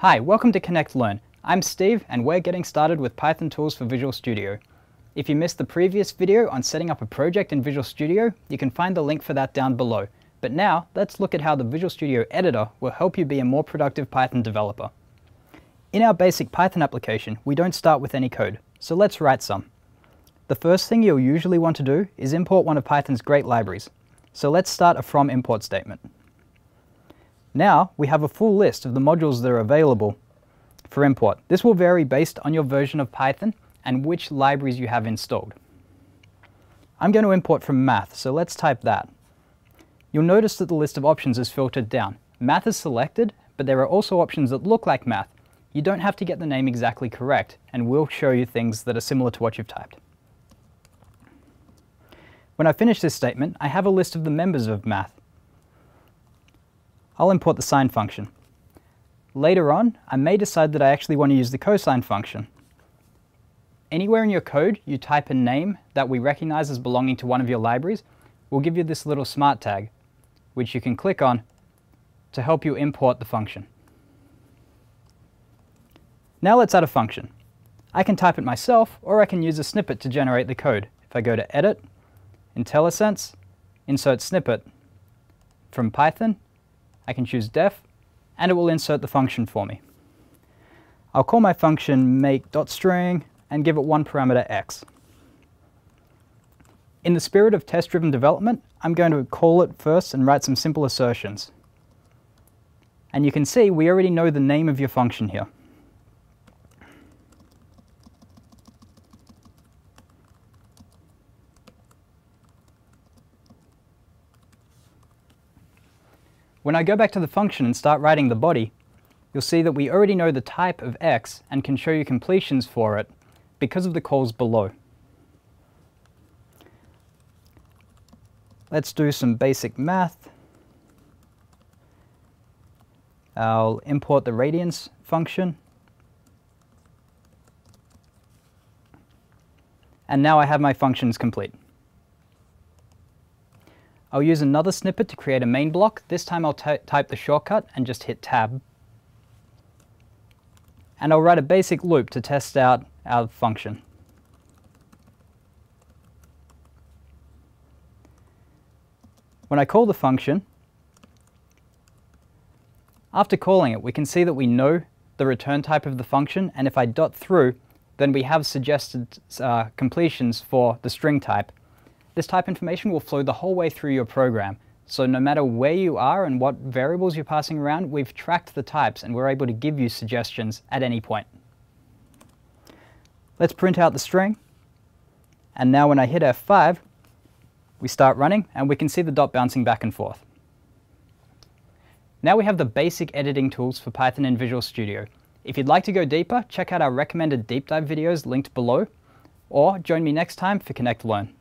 Hi, welcome to Connect Learn. I'm Steve and we're getting started with Python tools for Visual Studio. If you missed the previous video on setting up a project in Visual Studio, you can find the link for that down below. But now, let's look at how the Visual Studio Editor will help you be a more productive Python developer. In our basic Python application, we don't start with any code, so let's write some. The first thing you'll usually want to do is import one of Python's great libraries. So let's start a from import statement. Now we have a full list of the modules that are available for import. This will vary based on your version of Python and which libraries you have installed. I'm going to import from math, so let's type that. You'll notice that the list of options is filtered down. Math is selected, but there are also options that look like math. You don't have to get the name exactly correct, and we'll show you things that are similar to what you've typed. When I finish this statement, I have a list of the members of math. I'll import the sine function. Later on, I may decide that I actually want to use the cosine function. Anywhere in your code you type a name that we recognize as belonging to one of your libraries, we'll give you this little smart tag, which you can click on to help you import the function. Now let's add a function. I can type it myself, or I can use a snippet to generate the code. If I go to Edit, IntelliSense, Insert Snippet, from Python, I can choose def, and it will insert the function for me. I'll call my function make.string and give it one parameter x. In the spirit of test-driven development, I'm going to call it first and write some simple assertions. And you can see we already know the name of your function here. When I go back to the function and start writing the body, you'll see that we already know the type of x and can show you completions for it because of the calls below. Let's do some basic math. I'll import the radians function. And now I have my functions complete. I'll use another snippet to create a main block. This time I'll type the shortcut and just hit tab. And I'll write a basic loop to test out our function. When I call the function, after calling it, we can see that we know the return type of the function, and if I dot through, then we have suggested uh, completions for the string type. This type information will flow the whole way through your program. So no matter where you are and what variables you're passing around, we've tracked the types and we're able to give you suggestions at any point. Let's print out the string. And now when I hit F5, we start running and we can see the dot bouncing back and forth. Now we have the basic editing tools for Python in Visual Studio. If you'd like to go deeper, check out our recommended deep dive videos linked below, or join me next time for Connect Learn.